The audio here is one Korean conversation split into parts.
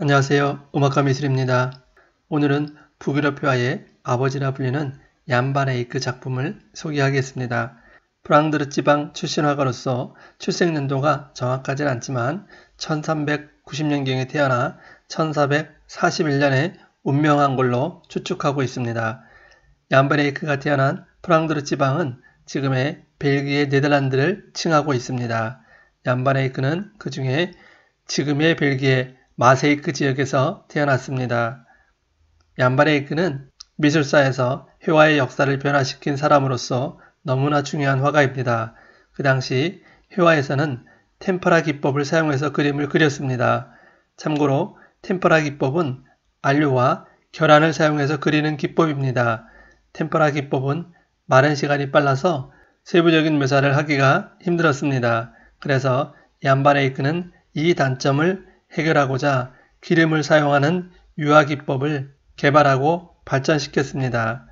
안녕하세요. 음악가 미술입니다. 오늘은 북유럽표화의 아버지라 불리는 얀반 에이크 작품을 소개하겠습니다. 프랑드르 지방 출신 화가로서 출생 연도가 정확하진 않지만 1390년경에 태어나 1441년에 운명한 걸로 추측하고 있습니다. 얀반 에이크가 태어난 프랑드르 지방은 지금의 벨기에 네덜란드를 칭하고 있습니다. 얀반 에이크는 그 중에 지금의 벨기에 마세이크 지역에서 태어났습니다. 얀바레이크는 미술사에서 회화의 역사를 변화시킨 사람으로서 너무나 중요한 화가입니다. 그 당시 회화에서는 템퍼라 기법을 사용해서 그림을 그렸습니다. 참고로 템퍼라 기법은 안료와 결안을 사용해서 그리는 기법입니다. 템퍼라 기법은 마른 시간이 빨라서 세부적인 묘사를 하기가 힘들었습니다. 그래서 얀바레이크는 이 단점을 해결하고자 기름을 사용하는 유화 기법을 개발하고 발전시켰습니다.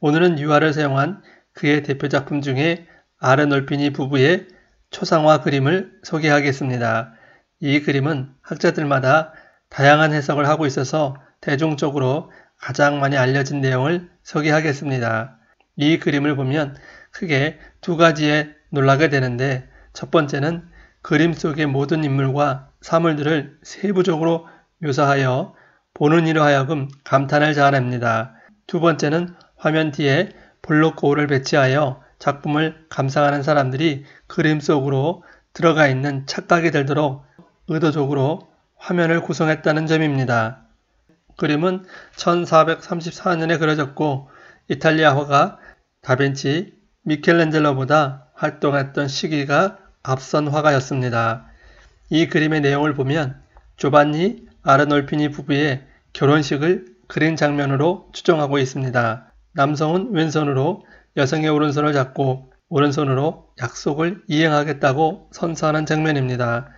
오늘은 유화를 사용한 그의 대표 작품 중에 아르놀피니 부부의 초상화 그림을 소개하겠습니다. 이 그림은 학자들마다 다양한 해석을 하고 있어서 대중적으로 가장 많이 알려진 내용을 소개하겠습니다. 이 그림을 보면 크게 두 가지에 놀라게 되는데 첫 번째는 그림 속의 모든 인물과 사물들을 세부적으로 묘사하여 보는 이로 하여금 감탄을 자아냅니다. 두 번째는 화면 뒤에 볼록 거울을 배치하여 작품을 감상하는 사람들이 그림 속으로 들어가 있는 착각이 들도록 의도적으로 화면을 구성했다는 점입니다. 그림은 1434년에 그려졌고 이탈리아 화가 다빈치, 미켈렌젤로보다 활동했던 시기가 앞선 화가였습니다. 이 그림의 내용을 보면 조반니 아르놀피니 부부의 결혼식을 그린 장면으로 추정하고 있습니다. 남성은 왼손으로 여성의 오른손을 잡고 오른손으로 약속을 이행하겠다고 선서하는 장면입니다.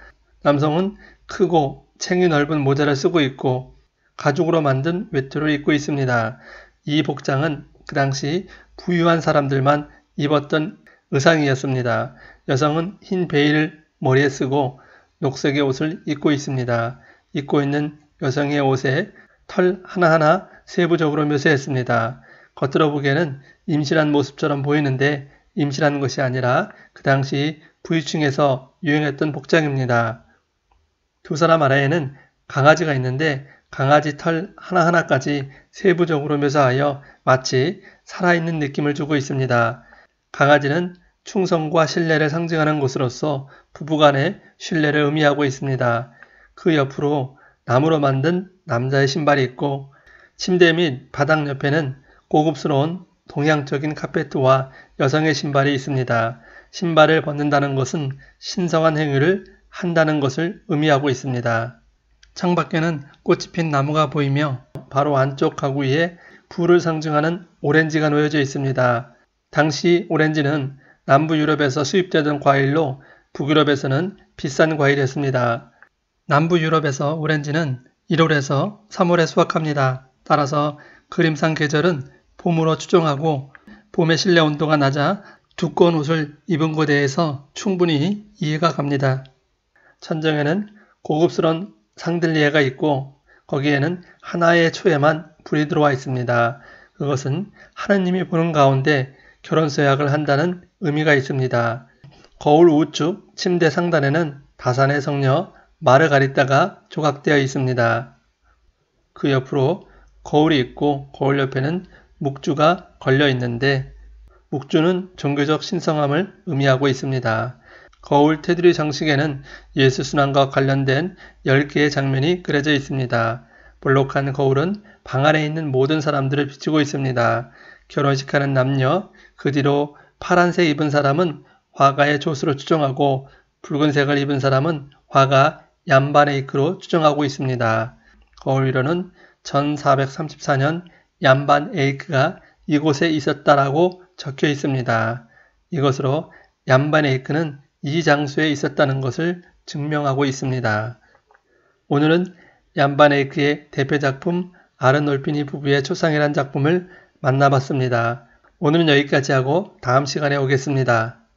남성은 크고 챙이 넓은 모자를 쓰고 있고 가죽으로 만든 외투를 입고 있습니다. 이 복장은 그 당시 부유한 사람들만 입었던 의상이었습니다. 여성은 흰 베일을 머리에 쓰고 녹색의 옷을 입고 있습니다. 입고 있는 여성의 옷에 털 하나하나 세부적으로 묘사했습니다. 겉으로 보기에는 임신한 모습처럼 보이는데 임신한 것이 아니라 그 당시 부유층에서 유행했던 복장입니다. 두 사람 아래에는 강아지가 있는데 강아지 털 하나하나까지 세부적으로 묘사하여 마치 살아있는 느낌을 주고 있습니다. 강아지는 충성과 신뢰를 상징하는 것으로서 부부간의 신뢰를 의미하고 있습니다. 그 옆으로 나무로 만든 남자의 신발이 있고 침대 및 바닥 옆에는 고급스러운 동양적인 카페트와 여성의 신발이 있습니다. 신발을 벗는다는 것은 신성한 행위를 한다는 것을 의미하고 있습니다. 창밖에는 꽃이 핀 나무가 보이며 바로 안쪽 가구 위에 불을 상징하는 오렌지가 놓여져 있습니다. 당시 오렌지는 남부 유럽에서 수입되던 과일로 북유럽에서는 비싼 과일이었습니다. 남부 유럽에서 오렌지는 1월에서 3월에 수확합니다. 따라서 그림상 계절은 봄으로 추정하고 봄의 실내 온도가 낮아 두꺼운 옷을 입은 것에 대해서 충분히 이해가 갑니다. 천정에는 고급스러운 상들리에가 있고 거기에는 하나의 초에만 불이 들어와 있습니다. 그것은 하느님이 보는 가운데 결혼 서약을 한다는 의미가 있습니다. 거울 우측 침대 상단에는 다산의 성녀 마르가리따가 조각되어 있습니다. 그 옆으로 거울이 있고 거울 옆에는 묵주가 걸려 있는데 묵주는 종교적 신성함을 의미하고 있습니다. 거울 테두리 장식에는 예수 순환과 관련된 10개의 장면이 그려져 있습니다. 볼록한 거울은 방 안에 있는 모든 사람들을 비추고 있습니다. 결혼식 하는 남녀, 그 뒤로 파란색 입은 사람은 화가의 조수로 추정하고 붉은색을 입은 사람은 화가 얀바네이크로 추정하고 있습니다. 거울 위로는 1434년 얀반 에이크가 이곳에 있었다라고 적혀 있습니다. 이것으로 얀반 에이크는 이 장소에 있었다는 것을 증명하고 있습니다. 오늘은 얀반 에이크의 대표 작품 아르놀피니 부부의 초상이란 작품을 만나봤습니다. 오늘은 여기까지 하고 다음 시간에 오겠습니다.